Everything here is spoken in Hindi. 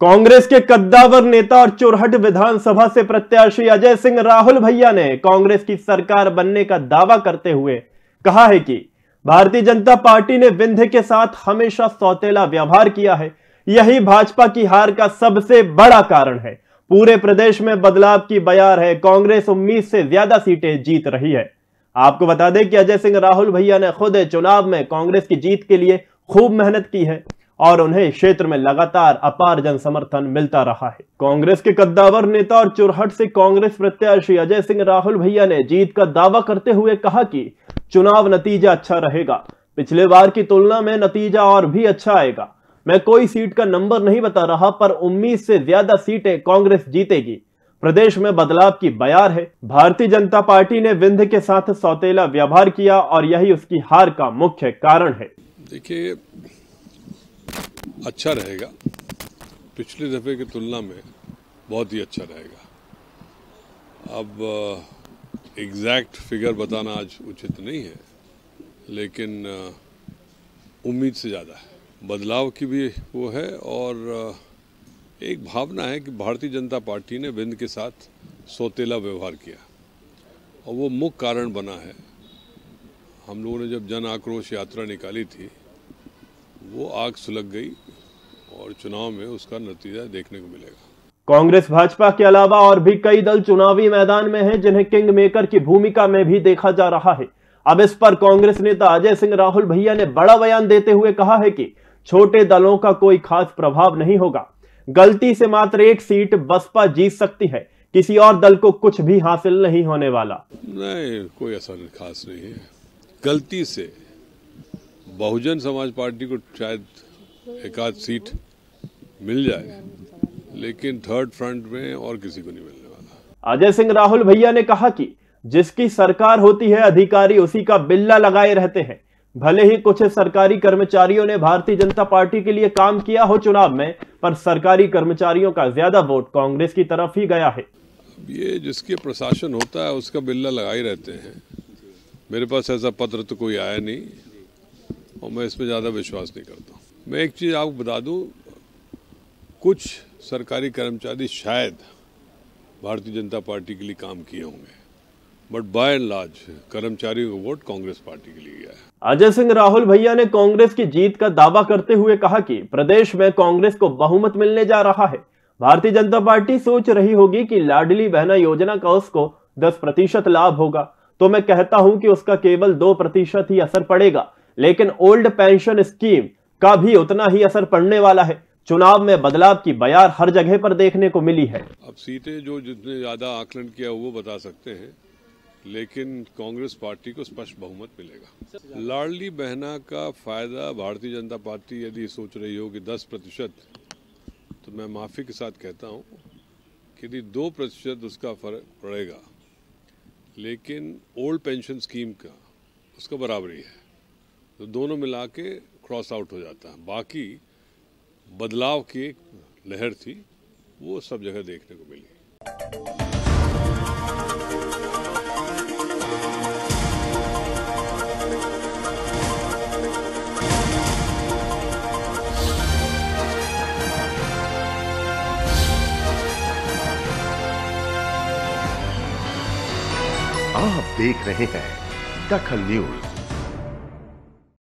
कांग्रेस के कद्दावर नेता और चुरहट विधानसभा से प्रत्याशी अजय सिंह राहुल भैया ने कांग्रेस की सरकार बनने का दावा करते हुए कहा है कि भारतीय जनता पार्टी ने विंध्य के साथ हमेशा सौतेला व्यवहार किया है। यही भाजपा की हार का सबसे बड़ा कारण है। पूरे प्रदेश में बदलाव की बयार है। कांग्रेस उम्मीद से ज़्यादा सीटें जीत रही है। आपको बता दें कि अजय सिंह राहुल भैया ने खुद चुनाव में कांग्रेस की जीत के लिए खूब मेहनत की है। और उन्हें क्षेत्र में लगातार अपार जन समर्थन मिलता रहा है। कांग्रेस के कद्दावर नेता और चुरहट से कांग्रेस प्रत्याशी अजय सिंह राहुल भैया ने जीत का दावा करते हुए कहा कि चुनाव नतीजा अच्छा रहेगा। पिछले बार की तुलना में नतीजा और भी अच्छा आएगा। मैं कोई सीट का नंबर नहीं बता रहा, पर उम्मीद से ज़्यादा सीटें कांग्रेस जीतेगी। प्रदेश में बदलाव की बयार है। भारतीय जनता पार्टी ने विंध्य के साथ सौतेला व्यवहार किया और यही उसकी हार का मुख्य कारण है। देखिए अच्छा रहेगा। पिछले दफ़े की तुलना में बहुत ही अच्छा रहेगा। अब एग्जैक्ट फिगर बताना आज उचित नहीं है, लेकिन उम्मीद से ज़्यादा है। बदलाव की भी वो है और एक भावना है कि भारतीय जनता पार्टी ने विंद के साथ सौतेला व्यवहार किया। और वो मुख्य कारण बना है। हम लोगों ने जब जन आक्रोश यात्रा निकाली थी वो आग सुलग गई और चुनाव में उसका नतीजा देखने को मिलेगा। कांग्रेस भाजपा के अलावा और भी कई दल चुनावी मैदान में हैं जिन्हें किंग मेकर की भूमिका में भी देखा जा रहा है। अब इस पर कांग्रेस नेता अजय सिंह राहुल भैया ने बड़ा बयान देते हुए कहा है कि छोटे दलों का कोई खास प्रभाव नहीं होगा। गलती से मात्र एक सीट बसपा जीत सकती है। किसी और दल को कुछ भी हासिल नहीं होने वाला। नहीं कोई ऐसा खास नहीं है। गलती से बहुजन समाज पार्टी को शायद एक आध सीट मिल जाए लेकिन थर्ड फ्रंट में और किसी को नहीं मिलने वाला। अजय सिंह राहुल भैया ने कहा कि जिसकी सरकार होती है अधिकारी उसी का बिल्ला लगाए रहते हैं। भले ही कुछ सरकारी कर्मचारियों ने भारतीय जनता पार्टी के लिए काम किया हो चुनाव में पर सरकारी कर्मचारियों का ज़्यादा वोट कांग्रेस की तरफ़ ही गया है। ये जिसके प्रशासन होता है उसका बिल्ला लगाए रहते हैं। मेरे पास ऐसा पत्र तो कोई आया नहीं। और मैं इसमें ज़्यादा विश्वास नहीं करता। मैं एक चीज़ आपको बता दूँ, कुछ सरकारी कर्मचारी शायद भारतीय जनता पार्टी के लिए काम किए होंगे बट बाय एंड लार्ज कर्मचारियों का वोट कांग्रेस पार्टी के लिए गया है। अजय सिंह राहुल भैया ने कांग्रेस की जीत का दावा करते हुए कहा कि प्रदेश में कांग्रेस को बहुमत मिलने जा रहा है। भारतीय जनता पार्टी सोच रही होगी कि लाडली बहना योजना का उसको 10 प्रतिशत लाभ होगा। तो मैं कहता हूँ कि उसका केवल दो प्रतिशत ही असर पड़ेगा। लेकिन ओल्ड पेंशन स्कीम का भी उतना ही असर पड़ने वाला है। चुनाव में बदलाव की बयार हर जगह पर देखने को मिली है। अब सीटें जो जितने ज़्यादा आकलन किया वो बता सकते हैं, लेकिन कांग्रेस पार्टी को स्पष्ट बहुमत मिलेगा। लाडली बहना का फ़ायदा भारतीय जनता पार्टी यदि सोच रही हो कि 10 प्रतिशत तो मैं माफ़ी के साथ कहता हूँ कि यदि दो प्रतिशत उसका फ़र्क पड़ेगा, लेकिन ओल्ड पेंशन स्कीम का, उसका बराबरी है। तो दोनों मिला के क्रॉस आउट हो जाता है। बाकी बदलाव की एक लहर थी, वो सब जगह देखने को मिली। आप देख रहे हैं दखल न्यूज़।